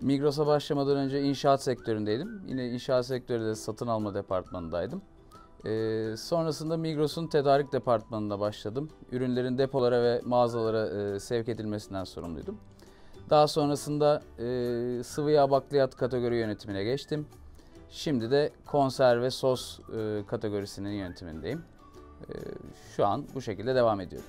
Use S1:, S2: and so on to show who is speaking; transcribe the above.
S1: Migros'a başlamadan önce inşaat sektöründeydim. Yine inşaat sektöründe satın alma departmanındaydım. Ee, sonrasında Migros'un tedarik departmanında başladım. Ürünlerin depolara ve mağazalara e, sevk edilmesinden sorumluydum. Daha sonrasında e, sıvı yağ bakliyat kategori yönetimine geçtim. Şimdi de konserve sos e, kategorisinin yönetimindeyim. E, şu an bu şekilde devam ediyorum.